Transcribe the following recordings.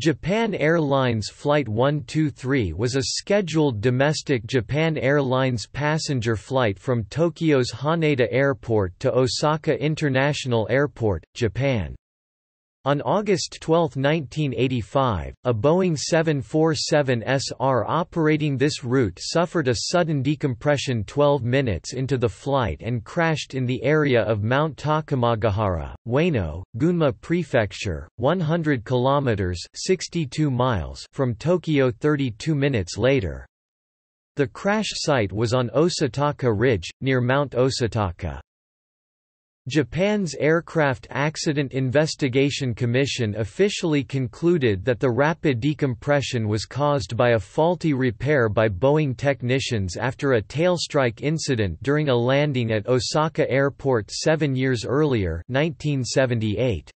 Japan Airlines Flight 123 was a scheduled domestic Japan Airlines passenger flight from Tokyo's Haneda Airport to Osaka International Airport, Japan. On August 12, 1985, a Boeing 747SR operating this route suffered a sudden decompression 12 minutes into the flight and crashed in the area of Mount Takamagahara, Ueno, Gunma Prefecture, 100 kilometers (62 miles) from Tokyo 32 minutes later. The crash site was on Osutaka Ridge, near Mount Osutaka. Japan's Aircraft Accident Investigation Commission officially concluded that the rapid decompression was caused by a faulty repair by Boeing technicians after a tailstrike incident during a landing at Osaka Airport seven years earlier 1978.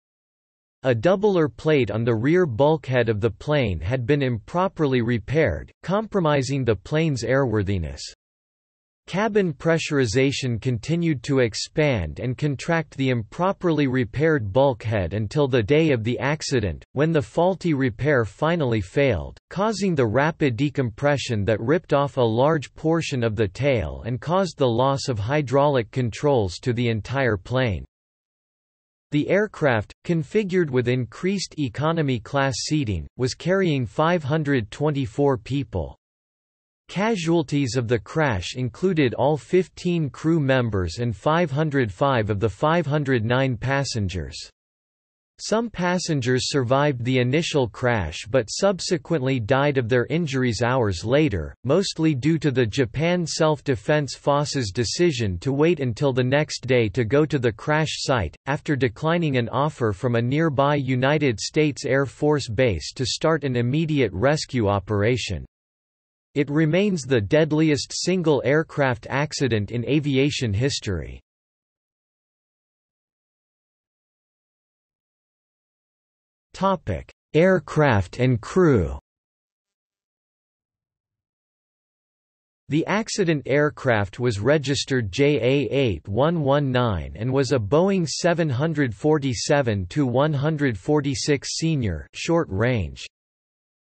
A doubler plate on the rear bulkhead of the plane had been improperly repaired, compromising the plane's airworthiness. Cabin pressurization continued to expand and contract the improperly repaired bulkhead until the day of the accident, when the faulty repair finally failed, causing the rapid decompression that ripped off a large portion of the tail and caused the loss of hydraulic controls to the entire plane. The aircraft, configured with increased economy class seating, was carrying 524 people. Casualties of the crash included all 15 crew members and 505 of the 509 passengers. Some passengers survived the initial crash but subsequently died of their injuries hours later, mostly due to the Japan Self-Defense Force's decision to wait until the next day to go to the crash site, after declining an offer from a nearby United States Air Force base to start an immediate rescue operation. It remains the deadliest single aircraft accident in aviation history. Topic: Aircraft and crew. The accident aircraft was registered JA8119 and was a Boeing 747-146 Senior short range.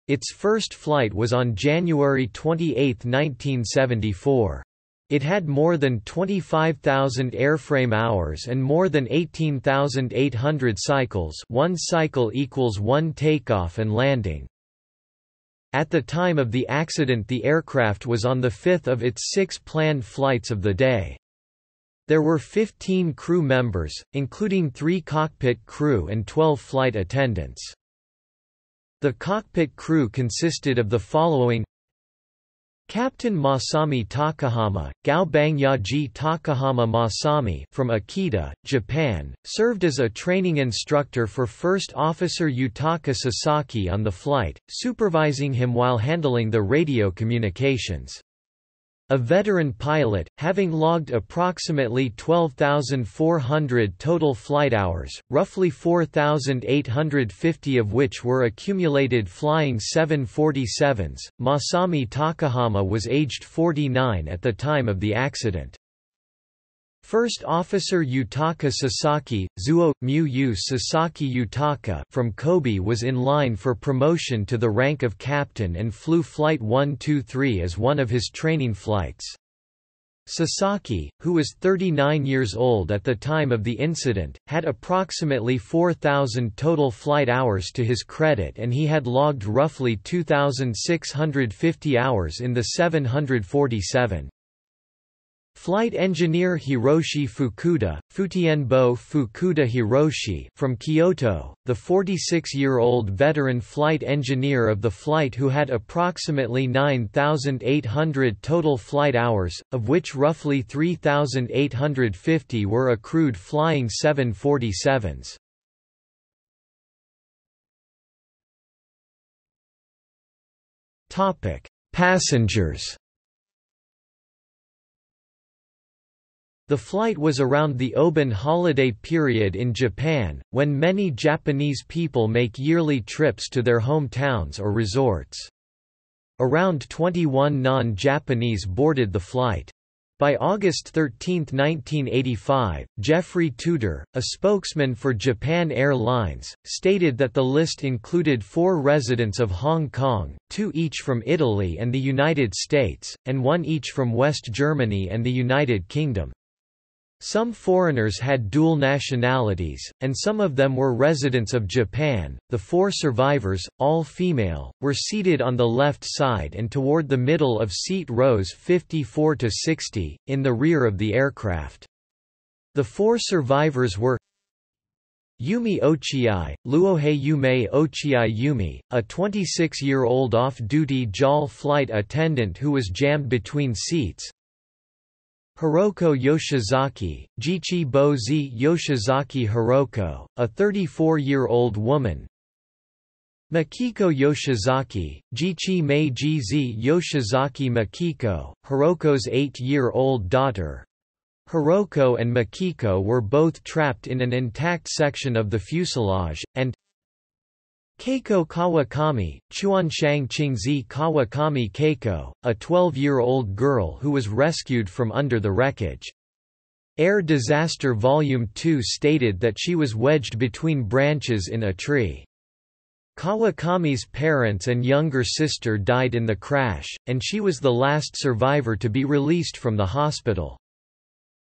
Its first flight was on January 28, 1974. It had more than 25,000 airframe hours and more than 18,800 cycles one cycle equals one takeoff and landing. At the time of the accident the aircraft was on the fifth of its six planned flights of the day. There were 15 crew members, including three cockpit crew and 12 flight attendants. The cockpit crew consisted of the following Captain Masami Takahama, Gao Bangyaji Takahama Masami from Akita, Japan, served as a training instructor for First Officer Yutaka Sasaki on the flight, supervising him while handling the radio communications. A veteran pilot, having logged approximately 12,400 total flight hours, roughly 4,850 of which were accumulated flying 747s, Masami Takahama was aged 49 at the time of the accident. First Officer Yutaka Sasaki, Zuo, Yu Sasaki Yutaka from Kobe was in line for promotion to the rank of captain and flew Flight 123 as one of his training flights. Sasaki, who was 39 years old at the time of the incident, had approximately 4,000 total flight hours to his credit and he had logged roughly 2,650 hours in the 747. Flight engineer Hiroshi Fukuda, Futienbo Fukuda Hiroshi from Kyoto, the 46-year-old veteran flight engineer of the flight who had approximately 9,800 total flight hours, of which roughly 3,850 were accrued flying 747s. Passengers The flight was around the Obon holiday period in Japan, when many Japanese people make yearly trips to their hometowns or resorts. Around 21 non-Japanese boarded the flight. By August 13, 1985, Jeffrey Tudor, a spokesman for Japan Airlines, stated that the list included four residents of Hong Kong, two each from Italy and the United States, and one each from West Germany and the United Kingdom. Some foreigners had dual nationalities, and some of them were residents of Japan. The four survivors, all female, were seated on the left side and toward the middle of seat rows 54 to 60, in the rear of the aircraft. The four survivors were Yumi Ochiai, Luohei Yume Ochiai Yumi, a 26-year-old off-duty JAL flight attendant who was jammed between seats, Hiroko Yoshizaki, Jichi Bozi Yoshizaki Hiroko, a 34-year-old woman. Makiko Yoshizaki, Jichi Meiji Yoshizaki Makiko, Hiroko's 8-year-old daughter. Hiroko and Makiko were both trapped in an intact section of the fuselage, and Keiko Kawakami, Chuanshang Qingzi Kawakami Keiko, a 12-year-old girl who was rescued from under the wreckage. Air Disaster Volume 2 stated that she was wedged between branches in a tree. Kawakami's parents and younger sister died in the crash, and she was the last survivor to be released from the hospital.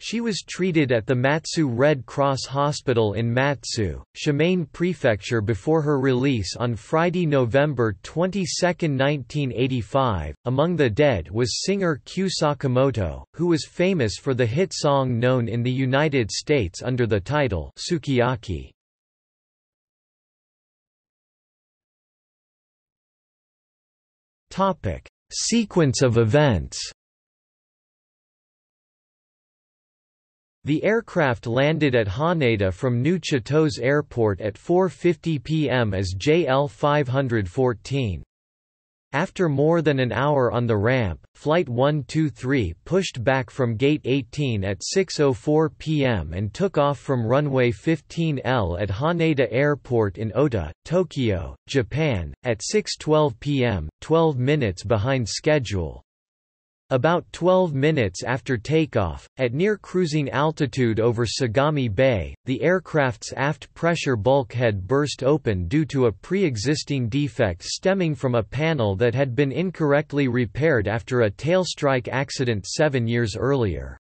She was treated at the Matsue Red Cross Hospital in Matsue, Shimane Prefecture before her release on Friday, November 22, 1985. Among the dead was singer Kyu Sakamoto, who was famous for the hit song known in the United States under the title Sukiyaki. Topic: Sequence of events. The aircraft landed at Haneda from New Chitose Airport at 4.50 pm as JL-514. After more than an hour on the ramp, Flight 123 pushed back from Gate 18 at 6.04 pm and took off from runway 15L at Haneda Airport in Ota, Tokyo, Japan, at 6.12 pm, 12 minutes behind schedule. About 12 minutes after takeoff, at near cruising altitude over Sagami Bay, the aircraft's aft pressure bulkhead burst open due to a pre-existing defect stemming from a panel that had been incorrectly repaired after a tailstrike accident seven years earlier.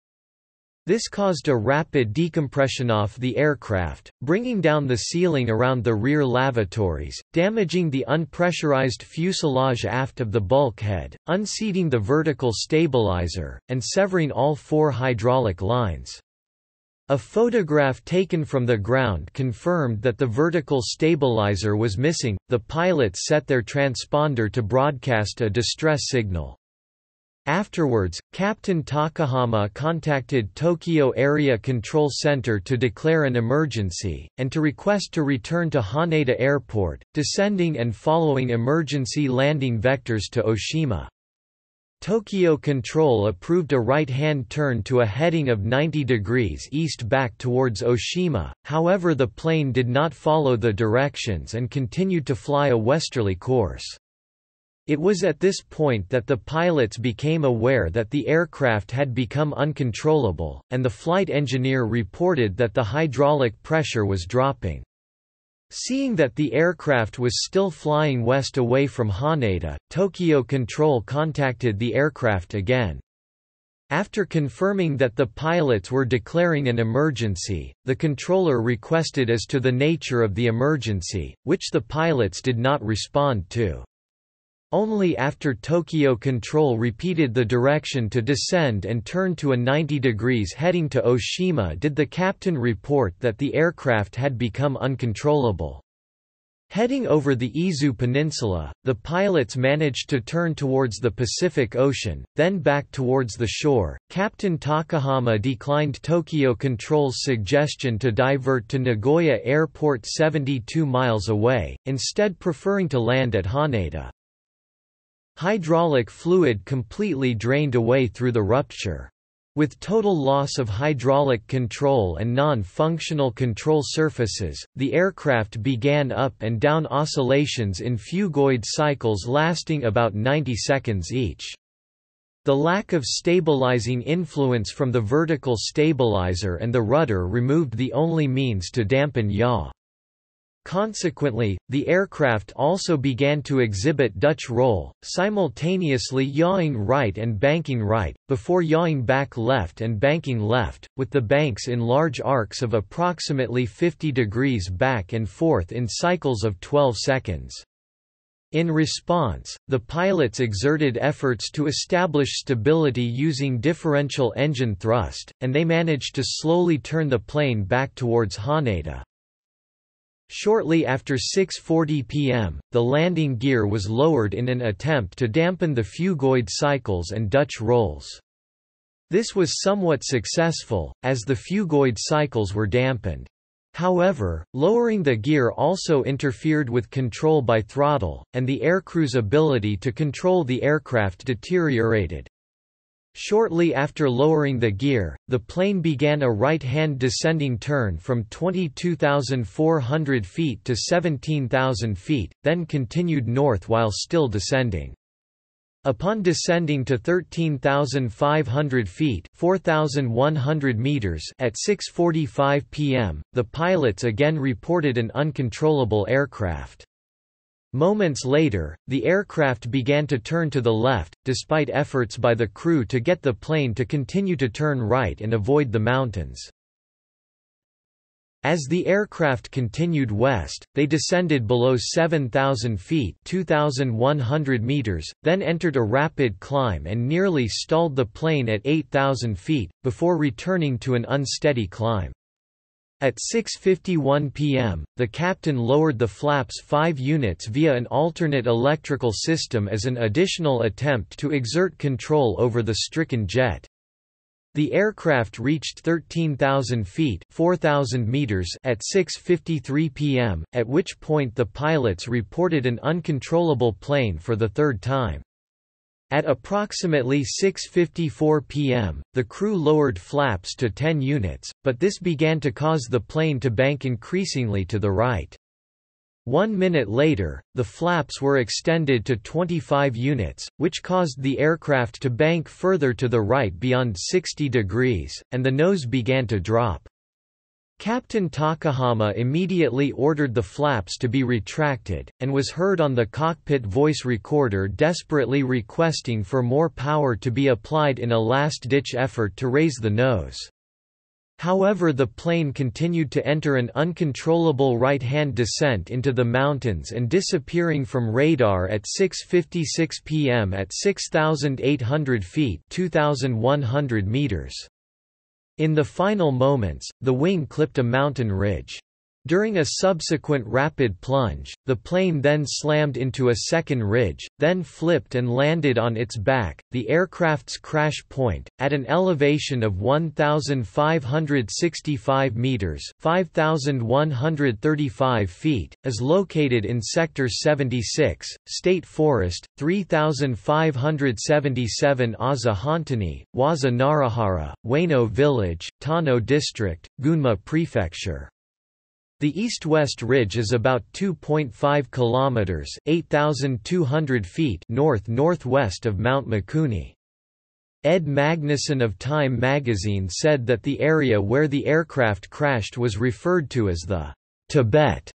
This caused a rapid decompression off the aircraft, bringing down the ceiling around the rear lavatories, damaging the unpressurized fuselage aft of the bulkhead, unseating the vertical stabilizer, and severing all four hydraulic lines. A photograph taken from the ground confirmed that the vertical stabilizer was missing. The pilots set their transponder to broadcast a distress signal. Afterwards, Captain Takahama contacted Tokyo Area Control Center to declare an emergency, and to request to return to Haneda Airport, descending and following emergency landing vectors to Oshima. Tokyo Control approved a right-hand turn to a heading of 90 degrees east back towards Oshima, however the plane did not follow the directions and continued to fly a westerly course. It was at this point that the pilots became aware that the aircraft had become uncontrollable, and the flight engineer reported that the hydraulic pressure was dropping. Seeing that the aircraft was still flying west away from Haneda, Tokyo Control contacted the aircraft again. After confirming that the pilots were declaring an emergency, the controller requested as to the nature of the emergency, which the pilots did not respond to. Only after Tokyo Control repeated the direction to descend and turn to a 90 degrees heading to Oshima did the captain report that the aircraft had become uncontrollable. Heading over the Izu Peninsula, the pilots managed to turn towards the Pacific Ocean, then back towards the shore. Captain Takahama declined Tokyo Control's suggestion to divert to Nagoya Airport 72 miles away, instead preferring to land at Haneda. Hydraulic fluid completely drained away through the rupture. With total loss of hydraulic control and non-functional control surfaces, the aircraft began up and down oscillations in phugoid cycles lasting about 90 seconds each. The lack of stabilizing influence from the vertical stabilizer and the rudder removed the only means to dampen yaw. Consequently, the aircraft also began to exhibit Dutch roll, simultaneously yawing right and banking right, before yawing back left and banking left, with the banks in large arcs of approximately 50 degrees back and forth in cycles of 12 seconds. In response, the pilots exerted efforts to establish stability using differential engine thrust, and they managed to slowly turn the plane back towards Haneda. Shortly after 6.40 pm, the landing gear was lowered in an attempt to dampen the phugoid cycles and Dutch rolls. This was somewhat successful, as the phugoid cycles were dampened. However, lowering the gear also interfered with control by throttle, and the aircrew's ability to control the aircraft deteriorated. Shortly after lowering the gear, the plane began a right-hand descending turn from 22,400 feet to 17,000 feet, then continued north while still descending. Upon descending to 13,500 feet 4,100 meters at 6.45 pm, the pilots again reported an uncontrollable aircraft. Moments later, the aircraft began to turn to the left, despite efforts by the crew to get the plane to continue to turn right and avoid the mountains. As the aircraft continued west, they descended below 7,000 feet 2,100 meters, then entered a rapid climb and nearly stalled the plane at 8,000 feet, before returning to an unsteady climb. At 6.51 pm, the captain lowered the flaps 5 units via an alternate electrical system as an additional attempt to exert control over the stricken jet. The aircraft reached 13,000 feet 4,000 meters at 6.53 pm, at which point the pilots reported an uncontrollable plane for the third time. At approximately 6.54 pm, the crew lowered flaps to 10 units, but this began to cause the plane to bank increasingly to the right. One minute later, the flaps were extended to 25 units, which caused the aircraft to bank further to the right beyond 60 degrees, and the nose began to drop. Captain Takahama immediately ordered the flaps to be retracted, and was heard on the cockpit voice recorder desperately requesting for more power to be applied in a last-ditch effort to raise the nose. However the plane continued to enter an uncontrollable right-hand descent into the mountains and disappearing from radar at 6.56 pm at 6,800 feet 2,100 meters. In the final moments, the wing clipped a mountain ridge. During a subsequent rapid plunge, the plane then slammed into a second ridge, then flipped and landed on its back. The aircraft's crash point, at an elevation of 1,565 meters (5,135 feet), is located in Sector 76, State Forest, 3,577 Aza Hontani, Waza Narahara, Ueno Village, Tano District, Gunma Prefecture. The east-west ridge is about 2.5 kilometers (8,200 feet) north-northwest of Mount Mikuni. Ed Magnuson of Time magazine said that the area where the aircraft crashed was referred to as the Tibet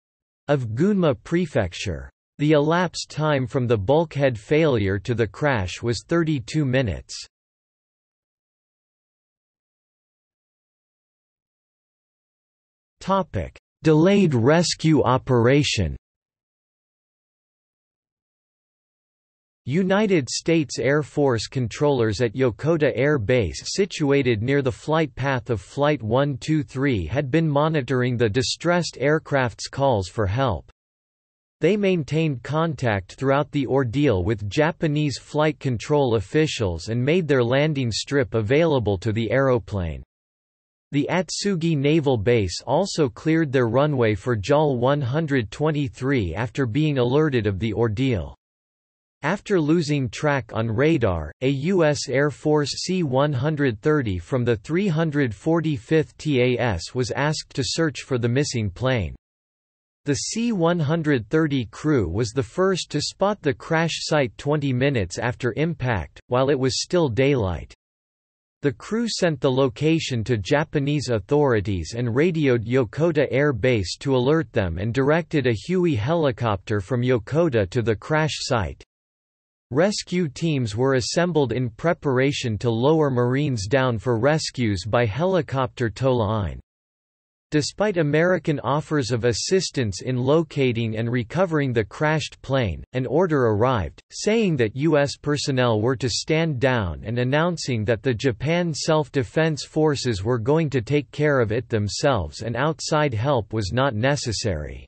of Gunma Prefecture. The elapsed time from the bulkhead failure to the crash was 32 minutes. Topic: Delayed rescue operation United States Air Force controllers at Yokota Air Base situated near the flight path of Flight 123 had been monitoring the distressed aircraft's calls for help. They maintained contact throughout the ordeal with Japanese flight control officials and made their landing strip available to the aeroplane. The Atsugi Naval Base also cleared their runway for JAL 123 after being alerted of the ordeal. After losing track on radar, a U.S. Air Force C-130 from the 345th TAS was asked to search for the missing plane. The C-130 crew was the first to spot the crash site 20 minutes after impact, while it was still daylight. The crew sent the location to Japanese authorities and radioed Yokota Air Base to alert them and directed a Huey helicopter from Yokota to the crash site. Rescue teams were assembled in preparation to lower Marines down for rescues by helicopter tow line. Despite American offers of assistance in locating and recovering the crashed plane, an order arrived, saying that U.S. personnel were to stand down and announcing that the Japan Self-Defense Forces were going to take care of it themselves and outside help was not necessary.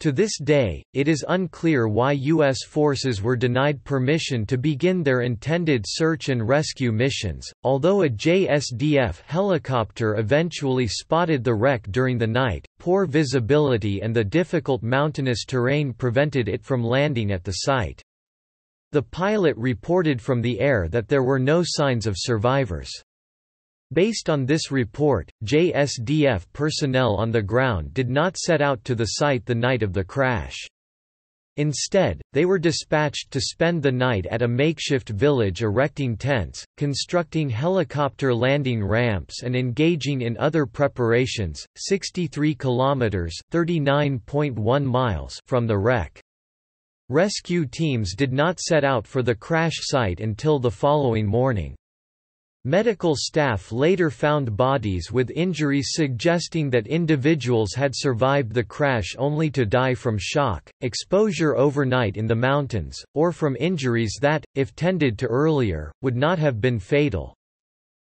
To this day, it is unclear why U.S. forces were denied permission to begin their intended search and rescue missions, although a JSDF helicopter eventually spotted the wreck during the night, poor visibility and the difficult mountainous terrain prevented it from landing at the site. The pilot reported from the air that there were no signs of survivors. Based on this report, JSDF personnel on the ground did not set out to the site the night of the crash. Instead, they were dispatched to spend the night at a makeshift village erecting tents, constructing helicopter landing ramps and engaging in other preparations, 63 kilometers (39.1 miles) from the wreck. Rescue teams did not set out for the crash site until the following morning. Medical staff later found bodies with injuries suggesting that individuals had survived the crash only to die from shock, exposure overnight in the mountains, or from injuries that, if tended to earlier, would not have been fatal.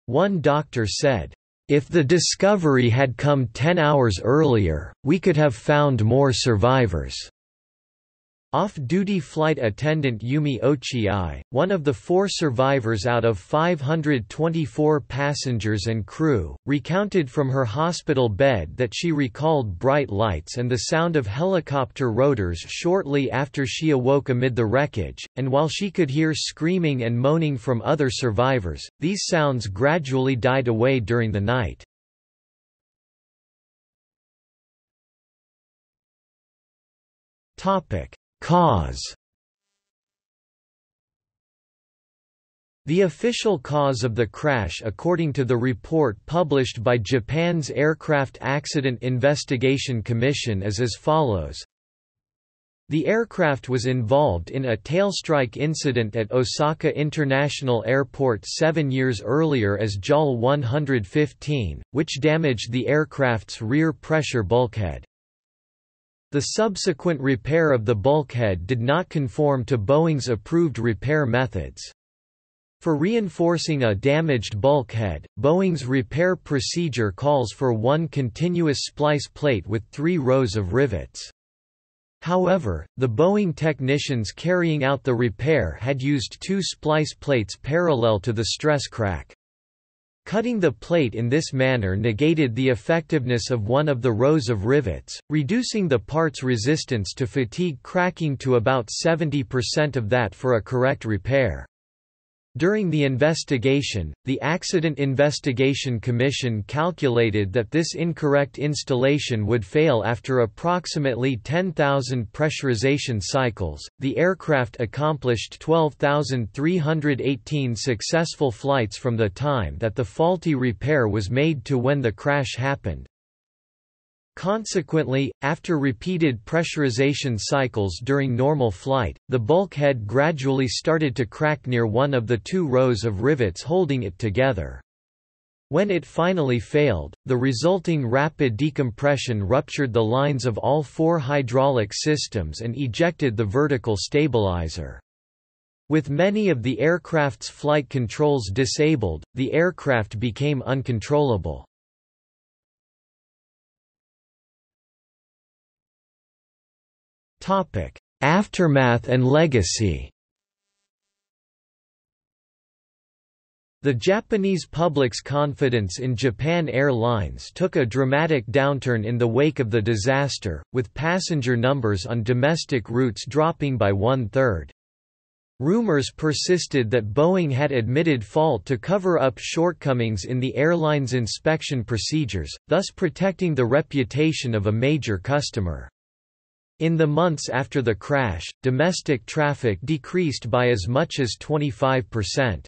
One doctor said, "...if the discovery had come 10 hours earlier, we could have found more survivors." Off-duty flight attendant Yumi Ochiai, one of the four survivors out of 524 passengers and crew, recounted from her hospital bed that she recalled bright lights and the sound of helicopter rotors shortly after she awoke amid the wreckage, and while she could hear screaming and moaning from other survivors, these sounds gradually died away during the night. Topic Cause The official cause of the crash according to the report published by Japan's Aircraft Accident Investigation Commission is as follows. The aircraft was involved in a tailstrike incident at Osaka International Airport seven years earlier as JAL 115, which damaged the aircraft's rear pressure bulkhead. The subsequent repair of the bulkhead did not conform to Boeing's approved repair methods. For reinforcing a damaged bulkhead, Boeing's repair procedure calls for one continuous splice plate with three rows of rivets. However, the Boeing technicians carrying out the repair had used two splice plates parallel to the stress crack. Cutting the plate in this manner negated the effectiveness of one of the rows of rivets, reducing the part's resistance to fatigue cracking to about 70% of that for a correct repair. During the investigation, the Accident Investigation Commission calculated that this incorrect installation would fail after approximately 10,000 pressurization cycles. The aircraft accomplished 12,318 successful flights from the time that the faulty repair was made to when the crash happened. Consequently, after repeated pressurization cycles during normal flight, the bulkhead gradually started to crack near one of the two rows of rivets holding it together. When it finally failed, the resulting rapid decompression ruptured the lines of all four hydraulic systems and ejected the vertical stabilizer. With many of the aircraft's flight controls disabled, the aircraft became uncontrollable. Topic: Aftermath and legacy. The Japanese public's confidence in Japan Airlines took a dramatic downturn in the wake of the disaster, with passenger numbers on domestic routes dropping by one-third. Rumors persisted that Boeing had admitted fault to cover up shortcomings in the airline's inspection procedures, thus protecting the reputation of a major customer. In the months after the crash, domestic traffic decreased by as much as 25%.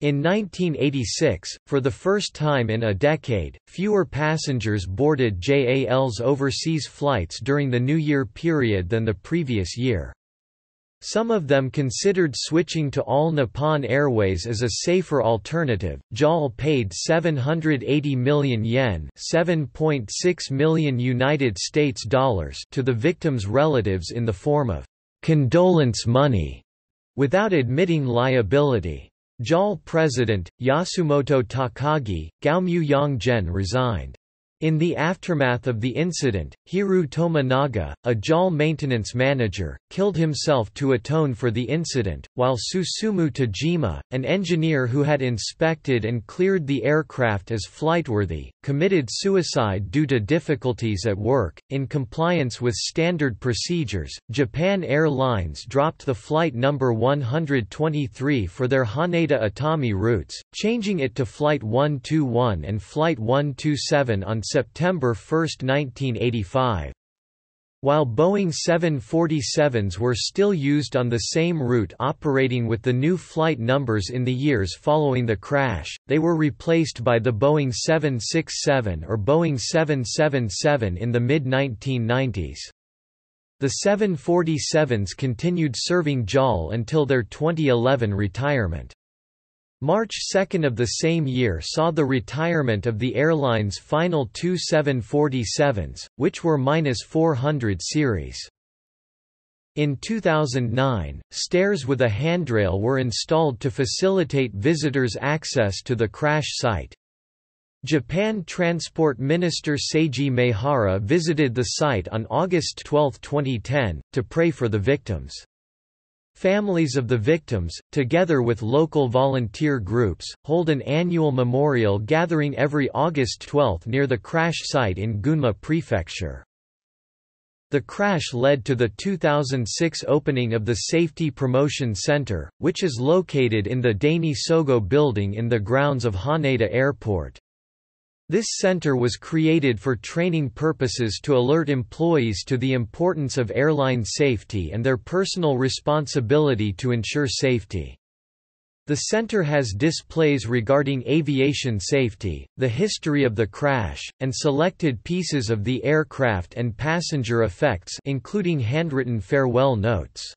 In 1986, for the first time in a decade, fewer passengers boarded JAL's overseas flights during the New Year period than the previous year. Some of them considered switching to All Nippon Airways as a safer alternative. JAL paid 780 million yen, 7.6 million United States dollars to the victims' relatives in the form of condolence money without admitting liability. JAL president, Yasumoto Takagi, Gaomyu Yonggen resigned. In the aftermath of the incident, Hiroo Tominaga, a JAL maintenance manager, killed himself to atone for the incident, while Susumu Tajima, an engineer who had inspected and cleared the aircraft as flightworthy, committed suicide due to difficulties at work. In compliance with standard procedures, Japan Airlines dropped the flight number 123 for their Haneda Itami routes, changing it to Flight 121 and Flight 127 on September 1, 1985. While Boeing 747s were still used on the same route operating with the new flight numbers in the years following the crash, they were replaced by the Boeing 767 or Boeing 777 in the mid-1990s. The 747s continued serving JAL until their 2011 retirement. March 2 of the same year saw the retirement of the airline's final two 747s, which were -400 series. In 2009, stairs with a handrail were installed to facilitate visitors' access to the crash site. Japan Transport Minister Seiji Maehara visited the site on August 12, 2010, to pray for the victims. Families of the victims, together with local volunteer groups, hold an annual memorial gathering every August 12 near the crash site in Gunma Prefecture. The crash led to the 2006 opening of the Safety Promotion Center, which is located in the Daini Sogo building in the grounds of Haneda Airport. This center was created for training purposes to alert employees to the importance of airline safety and their personal responsibility to ensure safety. The center has displays regarding aviation safety, the history of the crash, and selected pieces of the aircraft and passenger effects including handwritten farewell notes.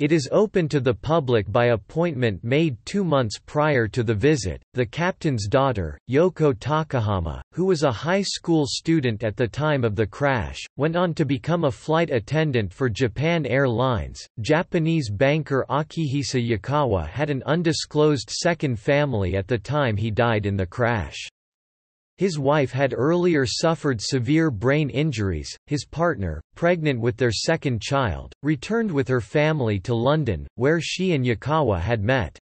It is open to the public by appointment made two months prior to the visit. The captain's daughter, Yoko Takahama, who was a high school student at the time of the crash, went on to become a flight attendant for Japan Airlines. Japanese banker Akihisa Yukawa had an undisclosed second family at the time he died in the crash. His wife had earlier suffered severe brain injuries. His partner, pregnant with their second child, returned with her family to London, where she and Yukawa had met.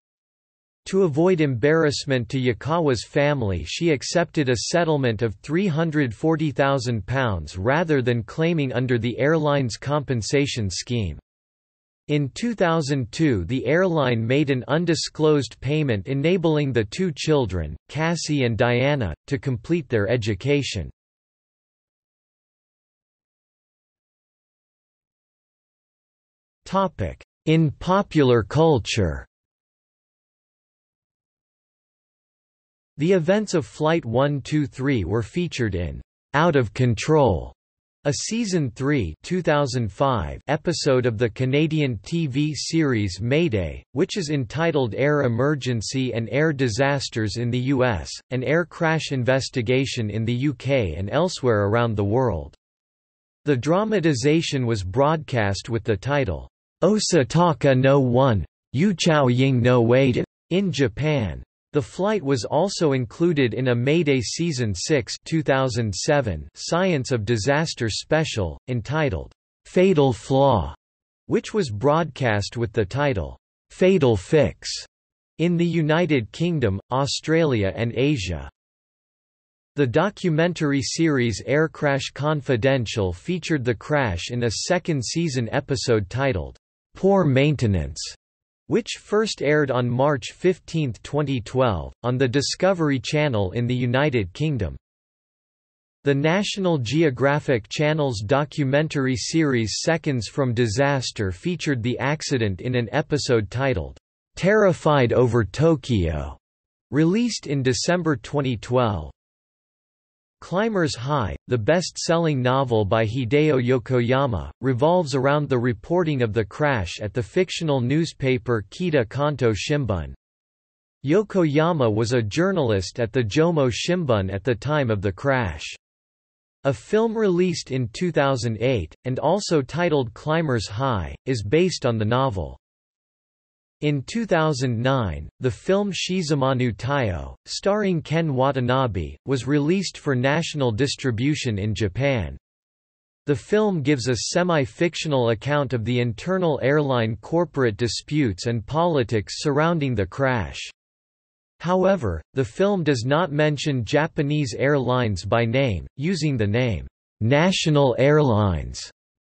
To avoid embarrassment to Yukawa's family she accepted a settlement of £340,000 rather than claiming under the airline's compensation scheme. In 2002 the airline made an undisclosed payment enabling the two children, Cassie and Diana, to complete their education. In popular culture The events of Flight 123 were featured in Out of Control a season 3 2005 episode of the Canadian TV series Mayday, which is entitled Air Emergency and Air Disasters in the US, an air crash investigation in the UK and elsewhere around the world. The dramatization was broadcast with the title, Osutaka no 1, Chao Ying no Wade, in Japan. The flight was also included in a Mayday Season 6 2007 Science of Disaster special, entitled, "'Fatal Flaw", which was broadcast with the title, "'Fatal Fix' in the United Kingdom, Australia and Asia. The documentary series Aircrash Confidential featured the crash in a second season episode titled, "'Poor Maintenance' which first aired on March 15, 2012, on the Discovery Channel in the United Kingdom. The National Geographic Channel's documentary series Seconds from Disaster featured the accident in an episode titled, "'Terrified over Tokyo", released in December 2012. Climbers High, the best-selling novel by Hideo Yokoyama, revolves around the reporting of the crash at the fictional newspaper Kita Kanto Shimbun. Yokoyama was a journalist at the Jomo Shimbun at the time of the crash. A film released in 2008, and also titled Climbers High, is based on the novel. In 2009, the film Shizumanu Taiyo, starring Ken Watanabe, was released for national distribution in Japan. The film gives a semi-fictional account of the internal airline corporate disputes and politics surrounding the crash. However, the film does not mention Japanese airlines by name, using the name, "'National Airlines'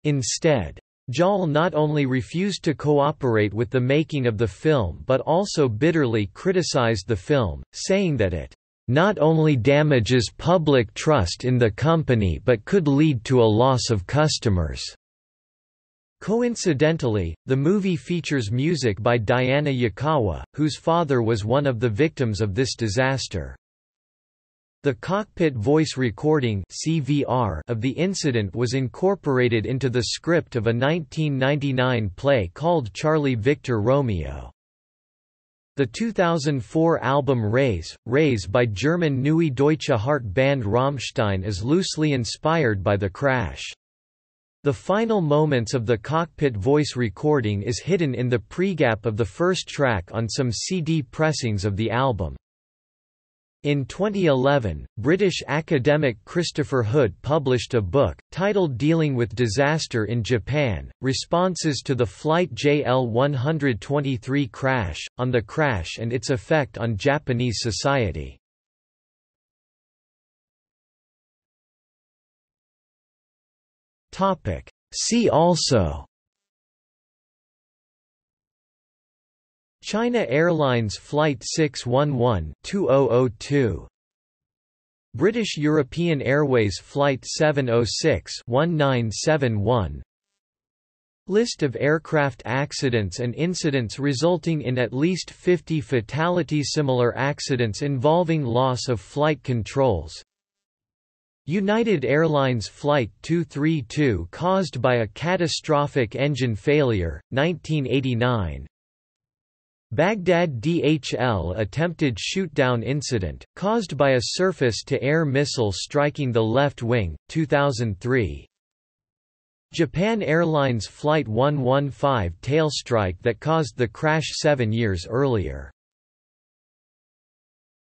instead. JAL not only refused to cooperate with the making of the film but also bitterly criticized the film, saying that it not only damages public trust in the company but could lead to a loss of customers. Coincidentally, the movie features music by Diana Yukawa, whose father was one of the victims of this disaster. The cockpit voice recording (CVR) of the incident was incorporated into the script of a 1999 play called Charlie Victor Romeo. The 2004 album Reise, Reise by German Neue Deutsche Härte band Rammstein is loosely inspired by the crash. The final moments of the cockpit voice recording is hidden in the pregap of the first track on some CD pressings of the album. In 2011, British academic Christopher Hood published a book, titled Dealing with Disaster in Japan, Responses to the Flight JL-123 crash, on the crash and its effect on Japanese society. See also China Airlines Flight 611-2002 British European Airways Flight 706-1971 List of aircraft accidents and incidents resulting in at least 50 fatalities Similar accidents involving loss of flight controls. United Airlines Flight 232 caused by a catastrophic engine failure, 1989 Baghdad DHL attempted shoot-down incident, caused by a surface-to-air missile striking the left wing, 2003 Japan Airlines Flight 115 tailstrike that caused the crash seven years earlier